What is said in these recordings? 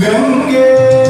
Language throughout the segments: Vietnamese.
gắn ghép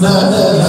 la la la.